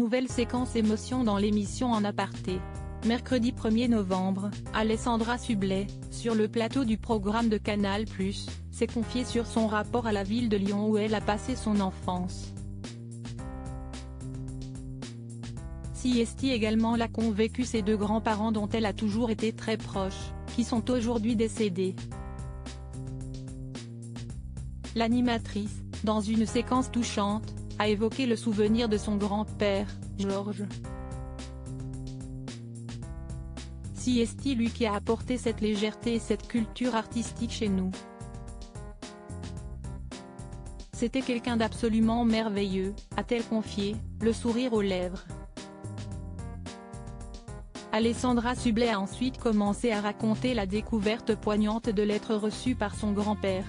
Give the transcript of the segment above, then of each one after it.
Nouvelle séquence émotion dans l'émission En aparté. Mercredi 1er novembre, Alessandra Sublet, sur le plateau du programme de Canal+, s'est confiée sur son rapport à la ville de Lyon où elle a passé son enfance. Siesti également l'a convaincu ses deux grands-parents dont elle a toujours été très proche, qui sont aujourd'hui décédés. L'animatrice, dans une séquence touchante, a évoqué le souvenir de son grand-père, Georges. Siesti lui qui a apporté cette légèreté et cette culture artistique chez nous? C'était quelqu'un d'absolument merveilleux, a-t-elle confié, le sourire aux lèvres. Alessandra Sublet a ensuite commencé à raconter la découverte poignante de l'être reçu par son grand-père,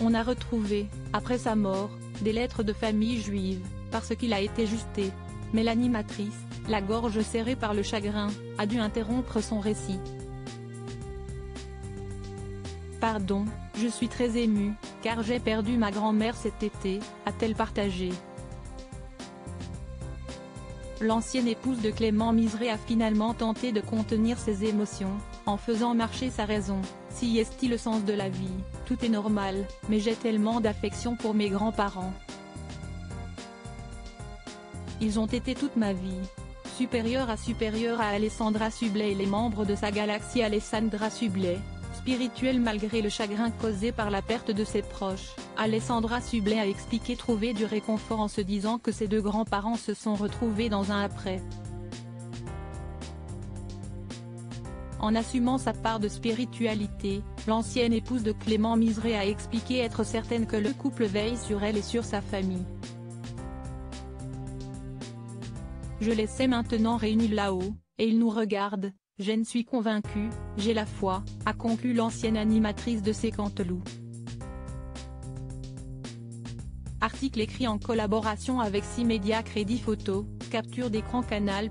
On a retrouvé, après sa mort, des lettres de famille juive, parce qu'il a été justé. Mais l'animatrice, la gorge serrée par le chagrin, a dû interrompre son récit. Pardon, je suis très émue, car j'ai perdu ma grand-mère cet été, a-t-elle partagé. L'ancienne épouse de Clément Miseré a finalement tenté de contenir ses émotions, en faisant marcher sa raison, si est-il le sens de la vie, tout est normal, mais j'ai tellement d'affection pour mes grands-parents. Ils ont été toute ma vie. Supérieur à supérieur à Alessandra Sublet et les membres de sa galaxie Alessandra Sublet, spirituelle malgré le chagrin causé par la perte de ses proches, Alessandra Sublet a expliqué trouver du réconfort en se disant que ses deux grands-parents se sont retrouvés dans un après. En assumant sa part de spiritualité, l'ancienne épouse de Clément Miseré a expliqué être certaine que le couple veille sur elle et sur sa famille. Je les sais maintenant réunis là-haut, et ils nous regardent, je ne suis convaincue, j'ai la foi, a conclu l'ancienne animatrice de ces Article écrit en collaboration avec Media Crédit Photo, capture d'écran Canal+.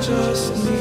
just